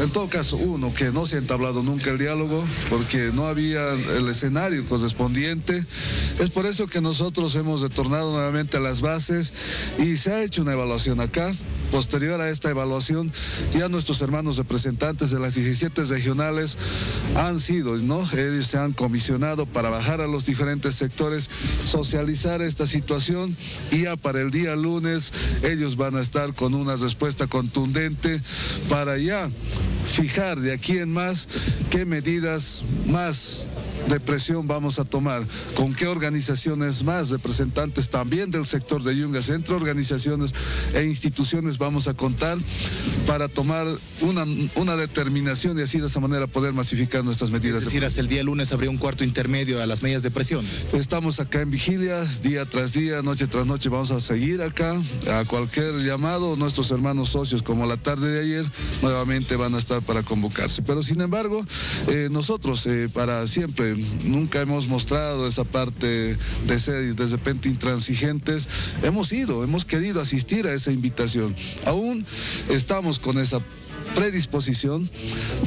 en todo caso, uno, que no se ha entablado nunca el diálogo porque no había el escenario correspondiente. Es por eso que nosotros hemos retornado nuevamente a las bases y se ha hecho una evaluación acá. Posterior a esta evaluación, ya nuestros hermanos representantes de las 17 regionales han sido, ¿no? Ellos se han comisionado para bajar a los diferentes sectores, socializar esta situación y ya para el día lunes ellos van a estar con una respuesta contundente para ya fijar de aquí en más qué medidas más de presión vamos a tomar, con qué organizaciones más, representantes también del sector de Yungas, entre organizaciones e instituciones vamos a contar para tomar una, una determinación y así de esa manera poder masificar nuestras medidas. Es decir, hasta el día lunes habría un cuarto intermedio a las medidas de presión. Estamos acá en vigilia, día tras día, noche tras noche, vamos a seguir acá. A cualquier llamado, nuestros hermanos socios, como la tarde de ayer, nuevamente van a estar para convocarse. Pero sin embargo, eh, nosotros eh, para siempre nunca hemos mostrado esa parte de ser de repente intransigentes. Hemos ido, hemos querido asistir a esa invitación. Aún estamos con esa predisposición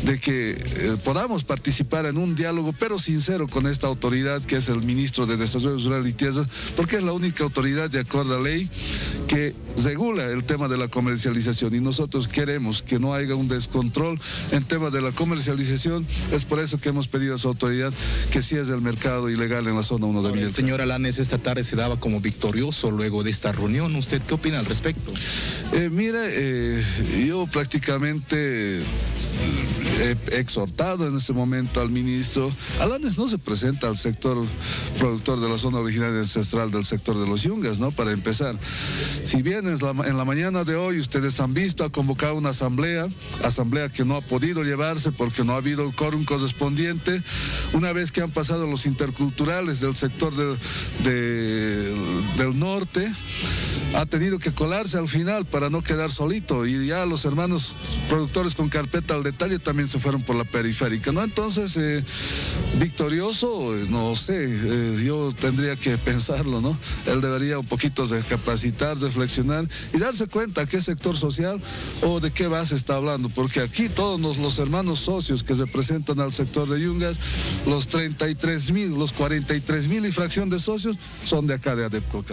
de que eh, podamos participar en un diálogo, pero sincero con esta autoridad que es el ministro de Desarrollo Rural y Tierras, porque es la única autoridad de acuerdo a ley que regula el tema de la comercialización y nosotros queremos que no haya un descontrol en tema de la comercialización. Es por eso que hemos pedido a su autoridad que cierre el mercado ilegal en la zona 1 de Villa. Señor Alanes, esta tarde se daba como victorioso luego de esta reunión. ¿Usted qué opina al respecto? Eh, mire, eh, yo prácticamente he exhortado en este momento al ministro. Alanes no se presenta al sector productor de la zona originaria ancestral del sector de los yungas, ¿no? Para empezar. Si bien en la, en la mañana de hoy ustedes han visto, ha convocado una asamblea, asamblea que no ha podido llevarse porque no ha habido el quórum correspondiente, una vez que han pasado los interculturales del sector del norte, ha tenido que colarse al final para no quedar solito y ya los hermanos productores con carpeta al detalle también se fueron por la periférica, ¿no? Entonces, eh, victorioso, no sé, eh, yo tendría que pensarlo, ¿no? Él debería un poquito de capacitar, reflexionar y darse cuenta qué sector social o de qué base está hablando, porque aquí todos los, hermanos socios que representan al sector de Yungas, los 33 mil, los 43 mil y fracción de socios son de acá de ADEPCO,